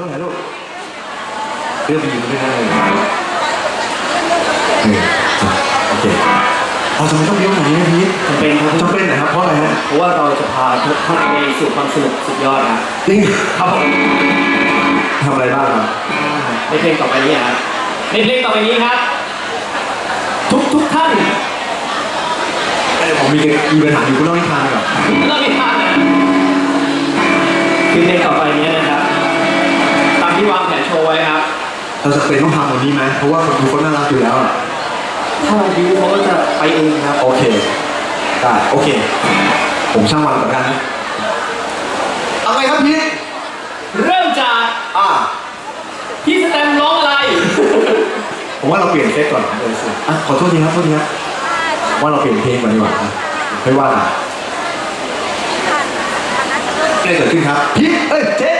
ลูกถ่ายรูปเรื่องไปยืนไม่ได้เลยเออโอเคเอาทำไมต้องเลี้ยวขนาดนี้พี่จำเป็นครับจำเป็นนะครับเพราะอะไรฮะเพราะว่าเราจะพาทุกท่านไปสู่ความสนุกสุดยอดนะนี่ครับผมทำอะไรบ้างครับในเพลงต่อไปนี้ครับในเพลงต่อไปนี้ครับ ทุกทุกท่านเอ้ยผมมีมีปัญหาอยู่คุณเล่าให้ทานก่อนเล่าไม่ทันนะคือเพลงต่อไปนี้ เราจะเป็นต้องทำวันนี้ไหมเพราะว่าคนดูเขาน่ารักอยู่แล้วอะถ้าเราดิวเขาก็จะไปเองครับ โอเคได้โอเค ผมช่างวันเหมือนกันนะเอาไงครับพี่ เริ่มจากอ่า พี่สแตมร้องอะไร ผมว่าเราเปลี่ยนเซตก่อนเลยสิอะขอโทษทีครับโทษทีครับว่าเราเปลี่ยนเพลงก่อนดีกว่านะไม่ว่ากันอะไรเกิดขึ้นครับพี่เอ้ยเจ๊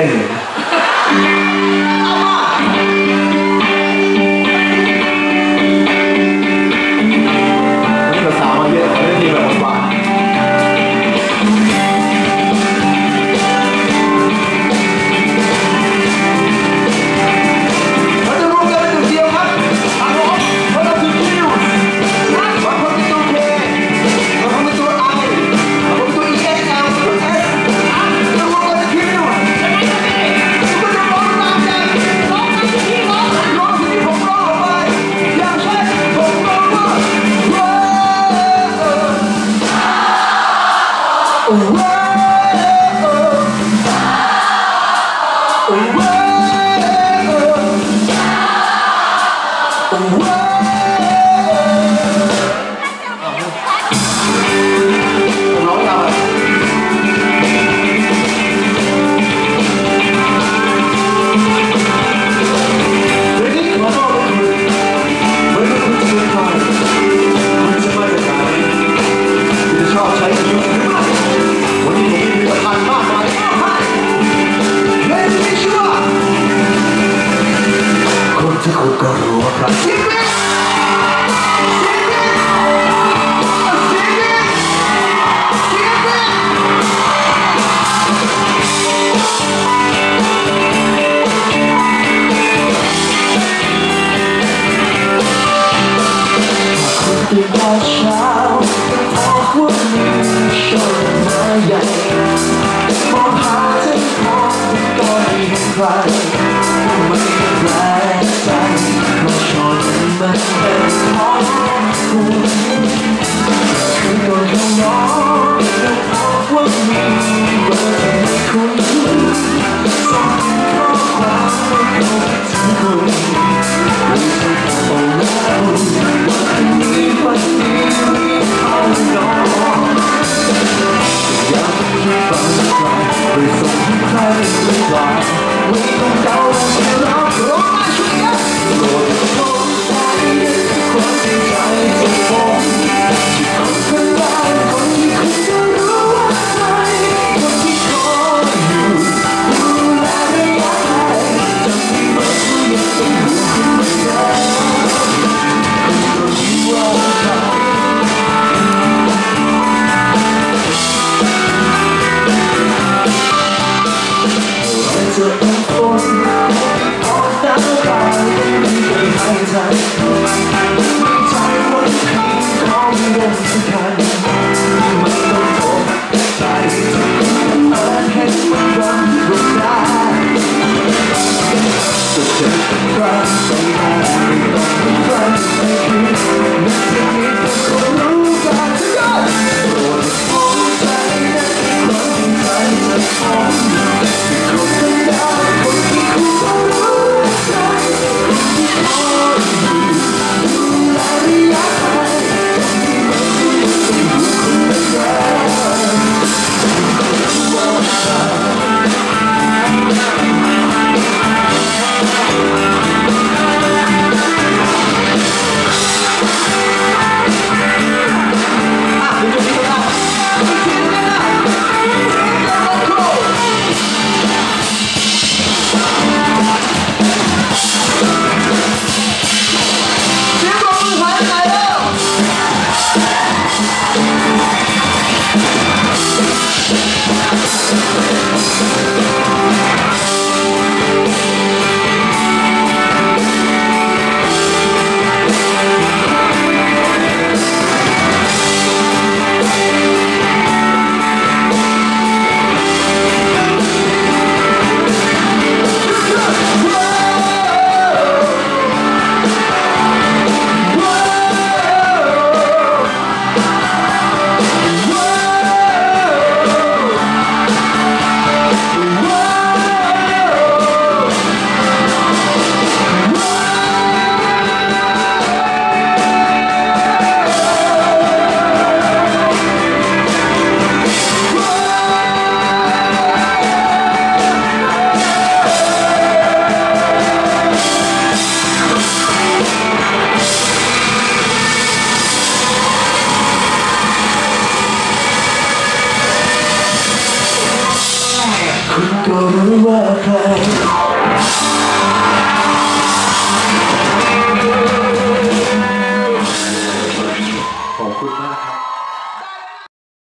ใว้ ไม่เห็นใครไม่แปล Go to work,